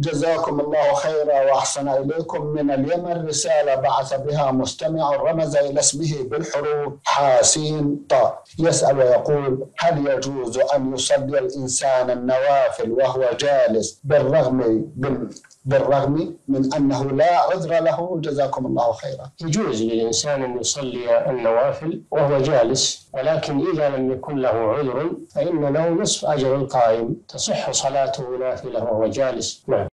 جزاكم الله خيرا وأحسن إليكم. من اليمن رسالة بعث بها مستمع رمز إلى اسمه بالحروف حاسين طاء يسأل ويقول هل يجوز أن يصلي الإنسان النوافل وهو جالس بالرغم بالرغم من أنه لا عذر له؟ جزاكم الله خيرا. يجوز للإنسان أن يصلي النوافل وهو جالس ولكن إذا لم يكن له عذر فإن له نصف أجر القائم تصح صلاته نافلة وهو جالس. نعم.